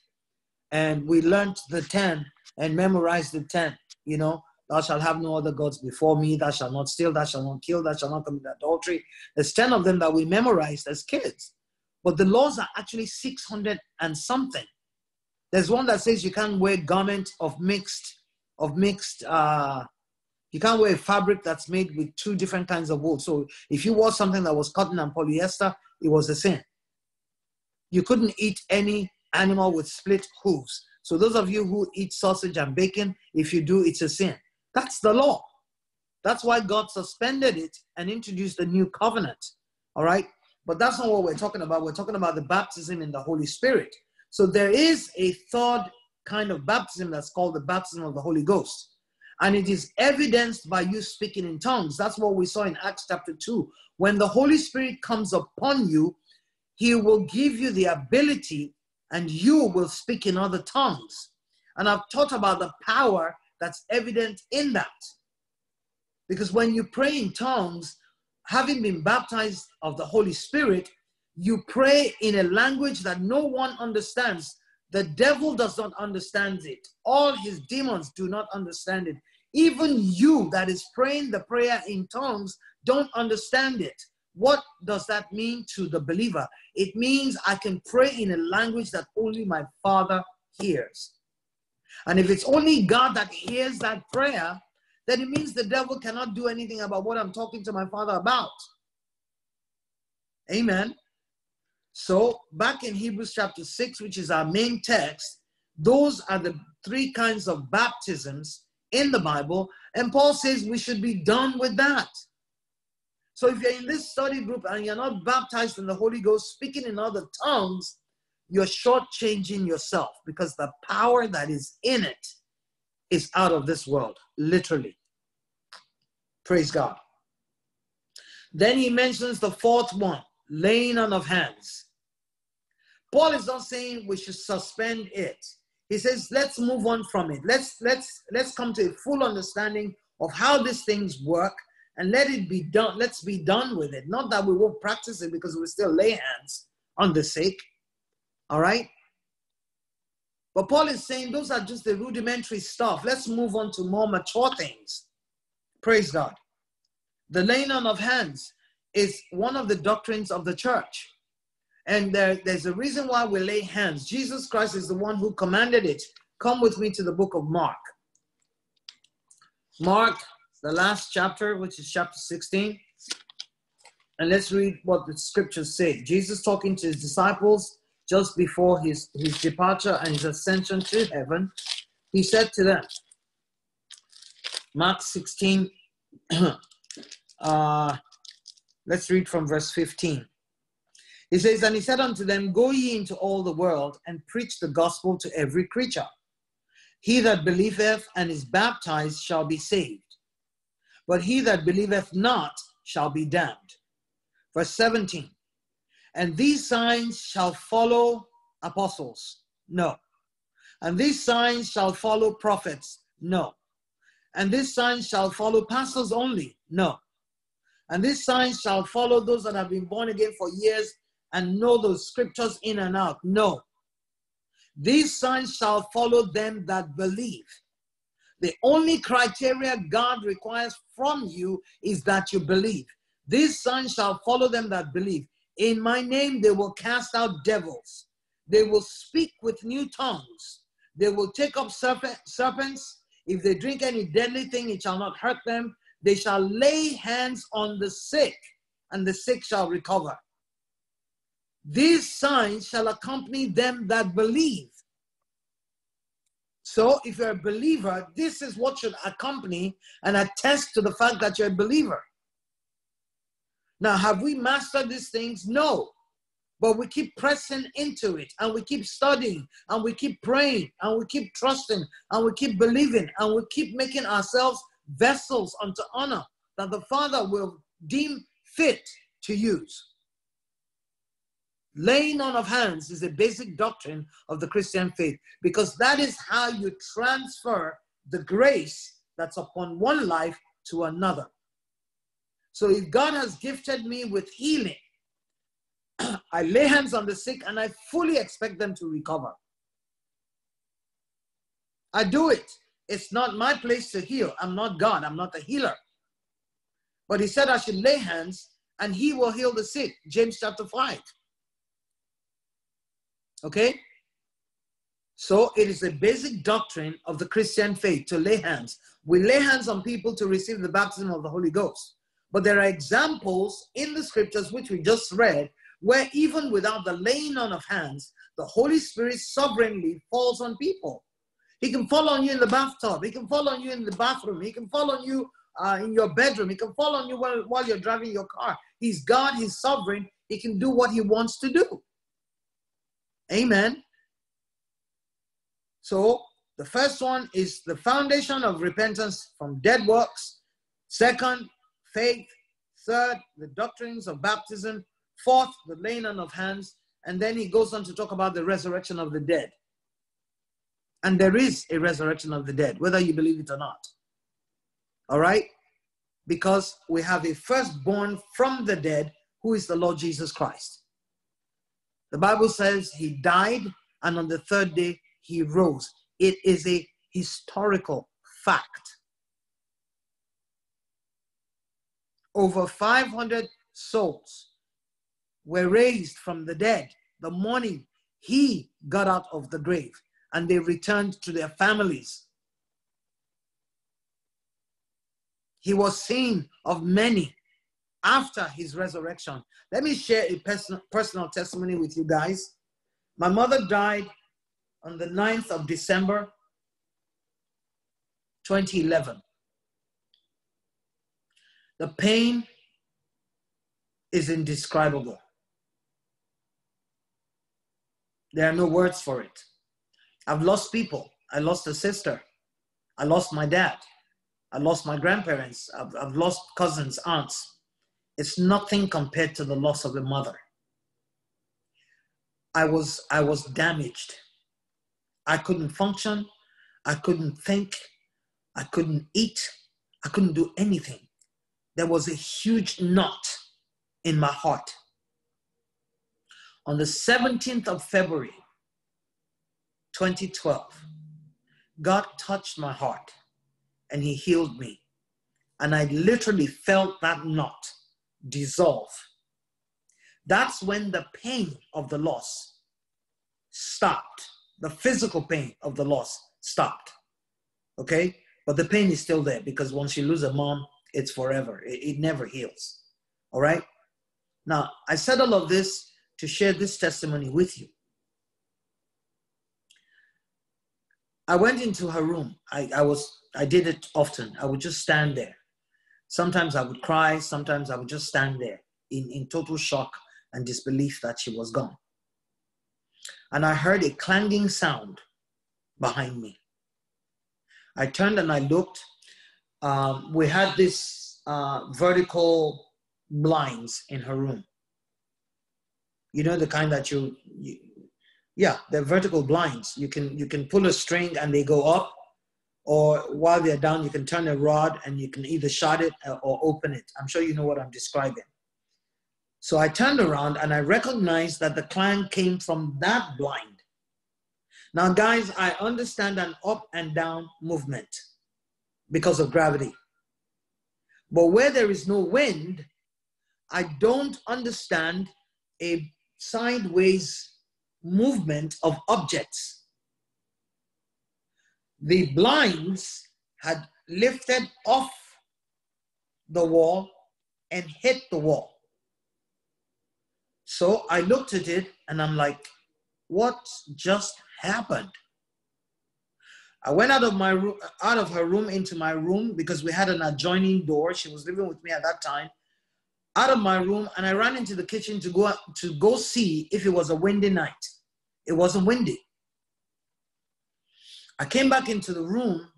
and we learned the 10 and memorized the 10. You know, thou shalt have no other gods before me, thou shalt not steal, thou shalt not kill, thou shalt not commit adultery. There's 10 of them that we memorized as kids. But the laws are actually 600 and something. There's one that says you can't wear garment of mixed, of mixed, uh, you can't wear a fabric that's made with two different kinds of wool. So if you wore something that was cotton and polyester, it was a sin. You couldn't eat any animal with split hooves. So those of you who eat sausage and bacon, if you do, it's a sin. That's the law. That's why God suspended it and introduced the new covenant. All right? But that's not what we're talking about. We're talking about the baptism in the Holy Spirit. So there is a third kind of baptism that's called the baptism of the Holy Ghost. And it is evidenced by you speaking in tongues. That's what we saw in Acts chapter 2. When the Holy Spirit comes upon you, he will give you the ability and you will speak in other tongues. And I've taught about the power that's evident in that. Because when you pray in tongues, having been baptized of the Holy Spirit, you pray in a language that no one understands. The devil does not understand it. All his demons do not understand it. Even you that is praying the prayer in tongues don't understand it. What does that mean to the believer? It means I can pray in a language that only my Father hears. And if it's only God that hears that prayer, then it means the devil cannot do anything about what I'm talking to my Father about. Amen. So, back in Hebrews chapter 6, which is our main text, those are the three kinds of baptisms in the Bible. And Paul says we should be done with that. So if you're in this study group and you're not baptized in the Holy Ghost, speaking in other tongues, you're shortchanging yourself because the power that is in it is out of this world, literally. Praise God. Then he mentions the fourth one laying on of hands. Paul is not saying we should suspend it. He says, let's move on from it. Let's let's let's come to a full understanding of how these things work and let it be done. Let's be done with it. Not that we won't practice it because we still lay hands on the sick. All right? But Paul is saying those are just the rudimentary stuff. Let's move on to more mature things. Praise God. The laying on of hands is one of the doctrines of the church. And there, there's a reason why we lay hands. Jesus Christ is the one who commanded it. Come with me to the book of Mark. Mark the last chapter, which is chapter 16. And let's read what the scriptures say. Jesus talking to his disciples just before his, his departure and his ascension to heaven, he said to them, Mark 16, [CLEARS THROAT] uh, let's read from verse 15. He says, And he said unto them, Go ye into all the world and preach the gospel to every creature. He that believeth and is baptized shall be saved but he that believeth not shall be damned. Verse 17, and these signs shall follow apostles. No. And these signs shall follow prophets. No. And these signs shall follow pastors only. No. And these signs shall follow those that have been born again for years and know those scriptures in and out. No. These signs shall follow them that believe. The only criteria God requires from you is that you believe. These signs shall follow them that believe. In my name, they will cast out devils. They will speak with new tongues. They will take up serpents. If they drink any deadly thing, it shall not hurt them. They shall lay hands on the sick, and the sick shall recover. These signs shall accompany them that believe. So, if you're a believer, this is what should accompany and attest to the fact that you're a believer. Now, have we mastered these things? No. But we keep pressing into it and we keep studying and we keep praying and we keep trusting and we keep believing and we keep making ourselves vessels unto honor that the Father will deem fit to use. Laying on of hands is a basic doctrine of the Christian faith because that is how you transfer the grace that's upon one life to another. So if God has gifted me with healing, [CLEARS THROAT] I lay hands on the sick and I fully expect them to recover. I do it. It's not my place to heal. I'm not God. I'm not a healer. But he said I should lay hands and he will heal the sick. James chapter 5. Okay? So it is a basic doctrine of the Christian faith to lay hands. We lay hands on people to receive the baptism of the Holy Ghost. But there are examples in the scriptures which we just read where even without the laying on of hands, the Holy Spirit sovereignly falls on people. He can fall on you in the bathtub. He can fall on you in the bathroom. He can fall on you uh, in your bedroom. He can fall on you while, while you're driving your car. He's God. He's sovereign. He can do what he wants to do. Amen. So the first one is the foundation of repentance from dead works. Second, faith. Third, the doctrines of baptism. Fourth, the laying on of hands. And then he goes on to talk about the resurrection of the dead. And there is a resurrection of the dead, whether you believe it or not. All right? Because we have a firstborn from the dead who is the Lord Jesus Christ. The Bible says he died and on the third day he rose. It is a historical fact. Over 500 souls were raised from the dead the morning he got out of the grave and they returned to their families. He was seen of many after his resurrection. Let me share a personal, personal testimony with you guys. My mother died on the 9th of December 2011. The pain is indescribable. There are no words for it. I've lost people. I lost a sister. I lost my dad. I lost my grandparents. I've, I've lost cousins, aunts. It's nothing compared to the loss of a mother. I was, I was damaged. I couldn't function. I couldn't think. I couldn't eat. I couldn't do anything. There was a huge knot in my heart. On the 17th of February, 2012, God touched my heart and He healed me. And I literally felt that knot dissolve. That's when the pain of the loss stopped. The physical pain of the loss stopped. Okay? But the pain is still there because once you lose a mom, it's forever. It, it never heals. All right? Now, I said all of this to share this testimony with you. I went into her room. I, I was I did it often. I would just stand there. Sometimes I would cry, sometimes I would just stand there in, in total shock and disbelief that she was gone. And I heard a clanging sound behind me. I turned and I looked. Um, we had this uh, vertical blinds in her room. You know the kind that you, you yeah, they're vertical blinds. You can you can pull a string and they go up, or while they're down, you can turn a rod and you can either shut it uh, or open it. I'm sure you know what I'm describing. So I turned around and I recognized that the clang came from that blind. Now, guys, I understand an up and down movement because of gravity. But where there is no wind, I don't understand a sideways movement of objects. The blinds had lifted off the wall and hit the wall. So I looked at it and I'm like, what just happened? I went out of my room, out of her room into my room because we had an adjoining door. She was living with me at that time. Out of my room, and I ran into the kitchen to go to go see if it was a windy night. It wasn't windy. I came back into the room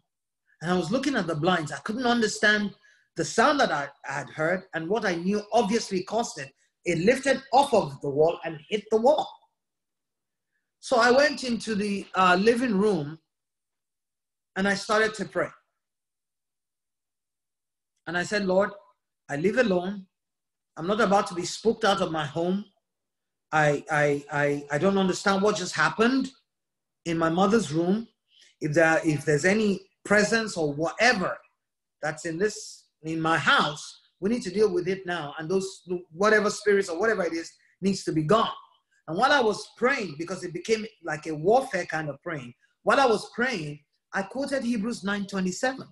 and I was looking at the blinds. I couldn't understand the sound that I had heard and what I knew obviously caused it. It lifted off of the wall and hit the wall. So I went into the uh, living room and I started to pray. And I said, Lord, I live alone. I'm not about to be spooked out of my home. I, I, I, I don't understand what just happened in my mother's room. If, there, if there's any presence or whatever that's in this, in my house, we need to deal with it now. And those, whatever spirits or whatever it is, needs to be gone. And while I was praying, because it became like a warfare kind of praying, while I was praying, I quoted Hebrews 9:27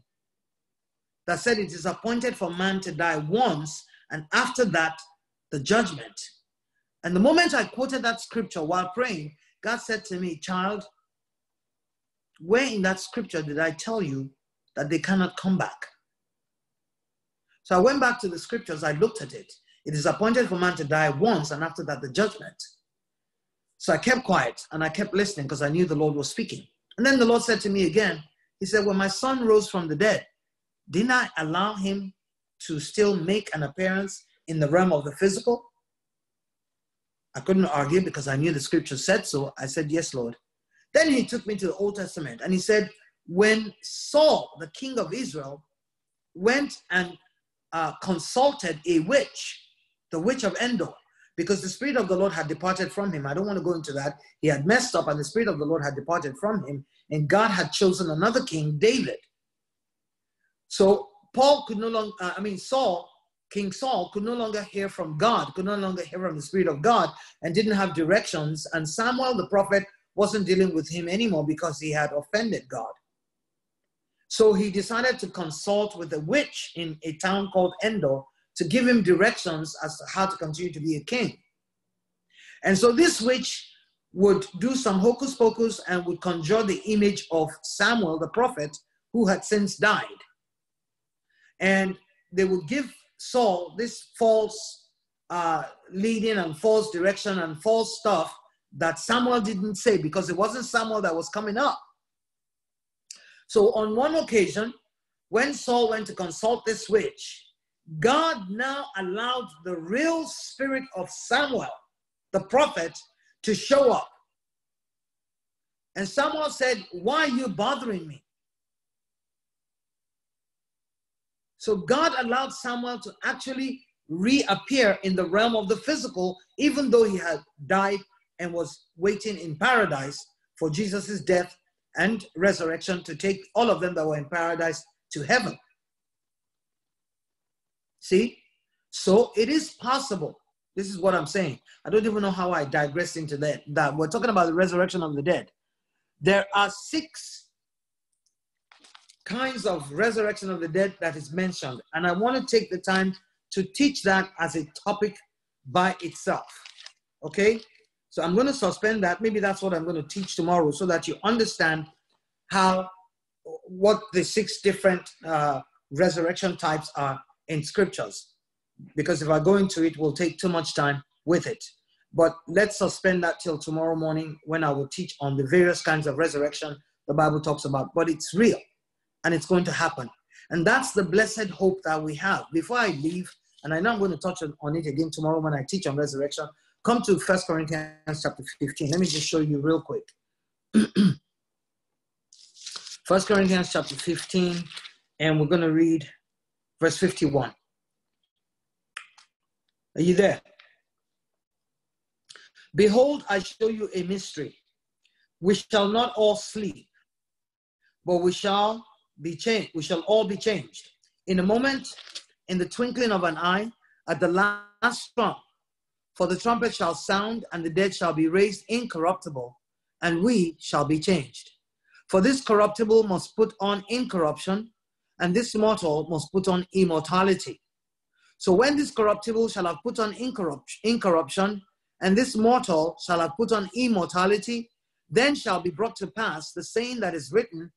that said it is appointed for man to die once, and after that, the judgment. And the moment I quoted that scripture while praying, God said to me, Child, where in that scripture did I tell you that they cannot come back? So I went back to the scriptures, I looked at it. It is appointed for man to die once, and after that, the judgment. So I kept quiet and I kept listening because I knew the Lord was speaking. And then the Lord said to me again, He said, When my son rose from the dead, didn't I allow him to still make an appearance in the realm of the physical? I couldn't argue because I knew the scripture said so. I said, Yes, Lord. Then he took me to the Old Testament and he said, When Saul, the king of Israel, went and uh, consulted a witch, the witch of Endor, because the Spirit of the Lord had departed from him. I don't want to go into that. He had messed up, and the Spirit of the Lord had departed from him, and God had chosen another king, David. So Paul could no longer, uh, I mean, Saul, King Saul, could no longer hear from God, could no longer hear from the Spirit of God, and didn't have directions. And Samuel the prophet wasn't dealing with him anymore because he had offended God. So he decided to consult with a witch in a town called Endor to give him directions as to how to continue to be a king. And so this witch would do some hocus pocus and would conjure the image of Samuel the prophet who had since died. And they would give Saul this false uh, leading and false direction and false stuff that Samuel didn't say because it wasn't Samuel that was coming up. So on one occasion, when Saul went to consult this witch, God now allowed the real spirit of Samuel, the prophet, to show up. And Samuel said, Why are you bothering me? So God allowed Samuel to actually reappear in the realm of the physical, even though he had died and was waiting in paradise for Jesus' death and resurrection to take all of them that were in paradise to heaven. See? So it is possible. This is what I'm saying. I don't even know how I digress into that. That we're talking about the resurrection of the dead. There are six kinds of resurrection of the dead that is mentioned, and I want to take the time to teach that as a topic by itself. Okay? So I'm going to suspend that. Maybe that's what I'm going to teach tomorrow so that you understand how what the six different uh, resurrection types are in scriptures because if I go into it, we'll take too much time with it. But let's suspend that till tomorrow morning when I will teach on the various kinds of resurrection the Bible talks about. But it's real and it's going to happen. And that's the blessed hope that we have. Before I leave, and I know I'm going to touch on it again tomorrow when I teach on resurrection, come to First Corinthians chapter 15. Let me just show you real quick. [CLEARS THROAT] First Corinthians chapter 15, and we're going to read verse 51. Are you there? Behold, I show you a mystery. We shall not all sleep, but we shall be changed. We shall all be changed. In a moment, in the twinkling of an eye, at the last trump, for the trumpet shall sound, and the dead shall be raised incorruptible, and we shall be changed. For this corruptible must put on incorruption, and this mortal must put on immortality. So when this corruptible shall have put on incorruption, and this mortal shall have put on immortality, then shall be brought to pass the saying that is written,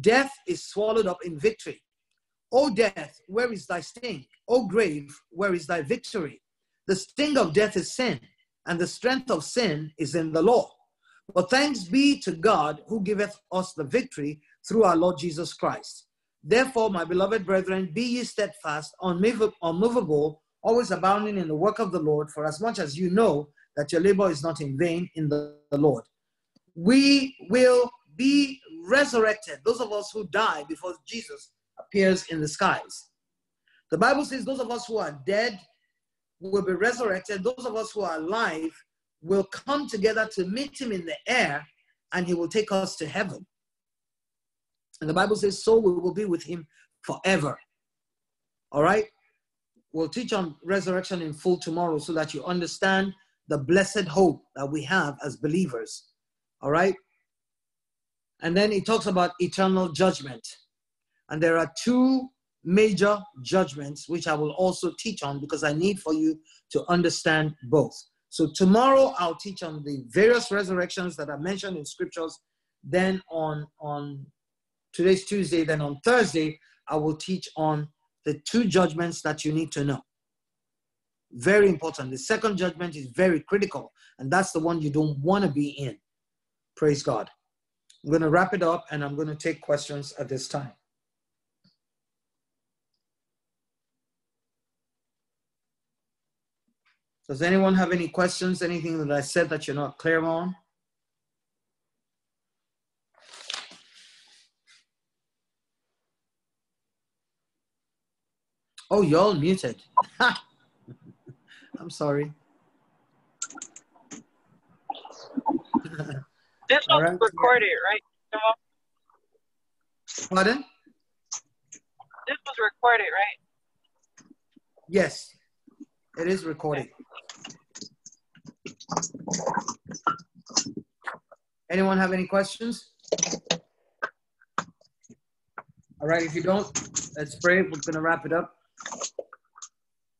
Death is swallowed up in victory. O death, where is thy sting? O grave, where is thy victory? The sting of death is sin, and the strength of sin is in the law. But thanks be to God who giveth us the victory through our Lord Jesus Christ. Therefore, my beloved brethren, be ye steadfast, unmovable, always abounding in the work of the Lord, for as much as you know that your labor is not in vain in the, the Lord. We will be resurrected, those of us who die before Jesus appears in the skies. The Bible says those of us who are dead will be resurrected. Those of us who are alive will come together to meet him in the air and he will take us to heaven. And the Bible says, so we will be with him forever. All right? We'll teach on resurrection in full tomorrow so that you understand the blessed hope that we have as believers. All right? And then he talks about eternal judgment. And there are two major judgments, which I will also teach on because I need for you to understand both. So tomorrow I'll teach on the various resurrections that are mentioned in scriptures. Then on, on today's Tuesday, then on Thursday, I will teach on the two judgments that you need to know. Very important. The second judgment is very critical, and that's the one you don't want to be in. Praise God. I'm going to wrap it up and I'm going to take questions at this time. Does anyone have any questions? Anything that I said that you're not clear on? Oh, you're all muted. [LAUGHS] I'm sorry. [LAUGHS] This was right. recorded, right? Pardon? This was recorded, right? Yes, it is recording. Anyone have any questions? All right, if you don't, let's pray. We're going to wrap it up.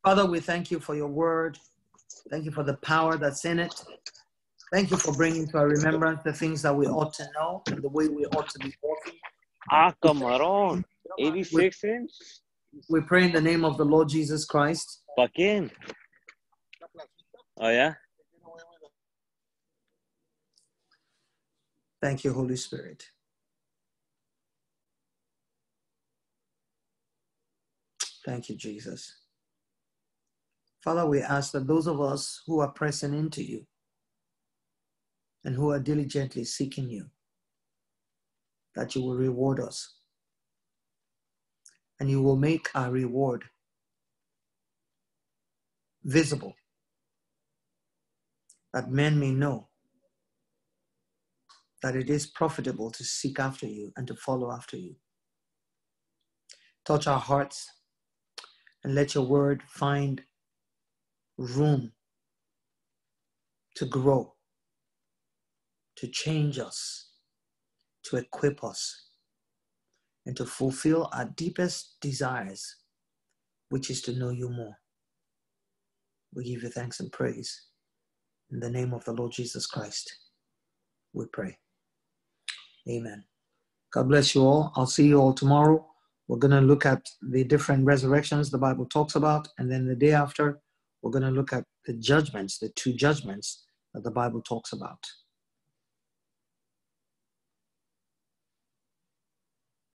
Father, we thank you for your word. Thank you for the power that's in it. Thank you for bringing to our remembrance the things that we ought to know and the way we ought to be walking. Ah, camarón. 86 inch. We pray in the name of the Lord Jesus Christ. ¿Pa quién? Oh, yeah? Thank you, Holy Spirit. Thank you, Jesus. Father, we ask that those of us who are pressing into you and who are diligently seeking you, that you will reward us and you will make our reward visible, that men may know that it is profitable to seek after you and to follow after you. Touch our hearts and let your word find room to grow, to change us, to equip us, and to fulfill our deepest desires, which is to know you more. We give you thanks and praise. In the name of the Lord Jesus Christ, we pray. Amen. God bless you all. I'll see you all tomorrow. We're going to look at the different resurrections the Bible talks about. And then the day after, we're going to look at the judgments, the two judgments that the Bible talks about.